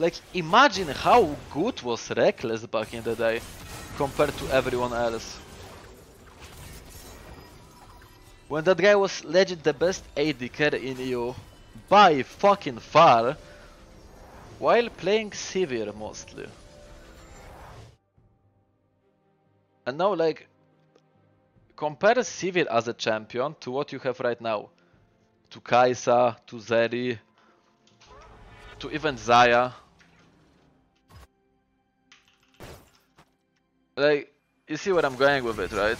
Like, imagine how good was Rekkles back in the day compared to everyone else. When that guy was legit the best AD carry in EU by fucking far while playing Sivir mostly. And now like compare Sivir as a champion to what you have right now. To Kai'Sa, to Zeri, to even Xayah. Like, you see what I'm going with it, right?